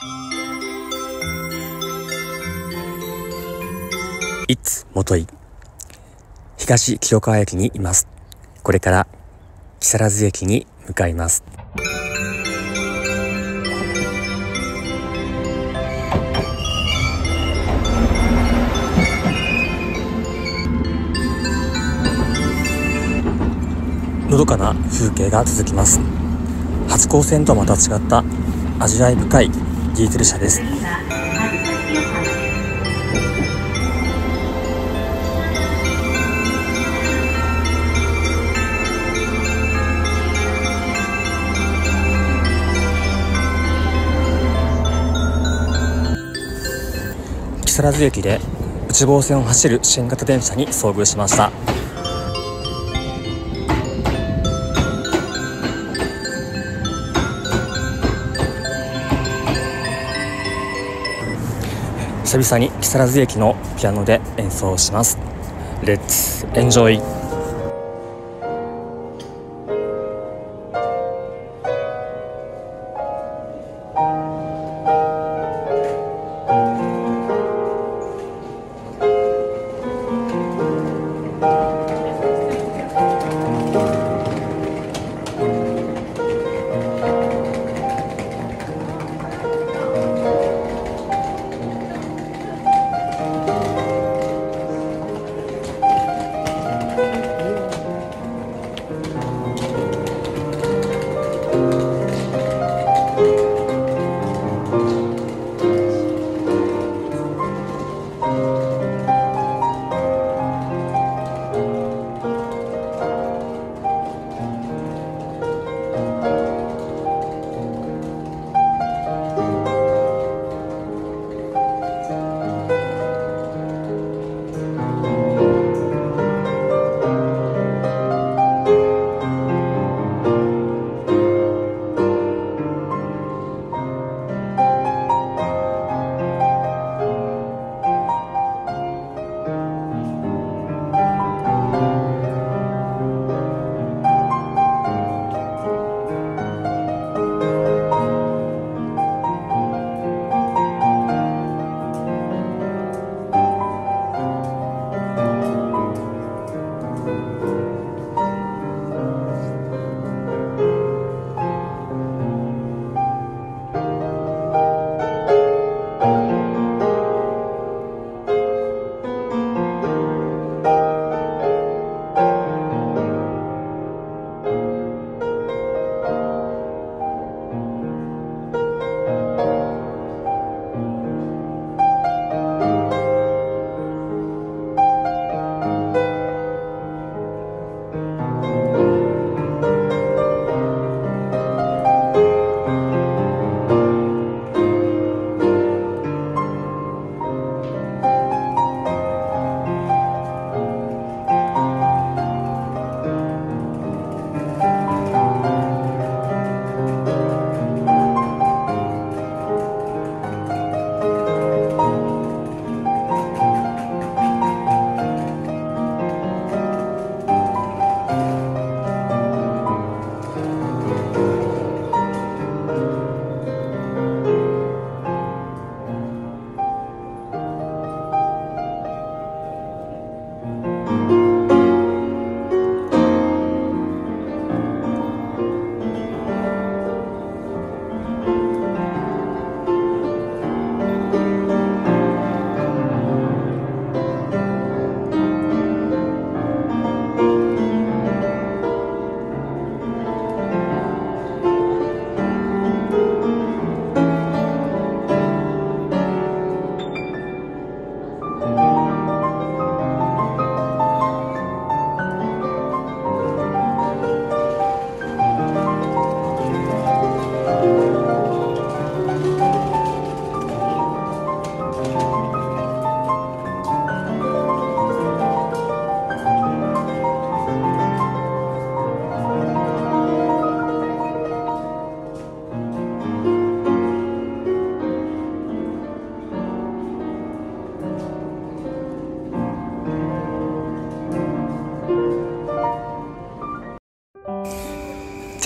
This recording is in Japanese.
いつ元井東清川駅にいます。これから木更津駅に向かいます。のどかな風景が続きます初高線とはまた違った味わい深いディーゼル車です。木更津駅で内房線を走る新型電車に遭遇しました。久々に木更津駅のピアノで演奏します Let's enjoy!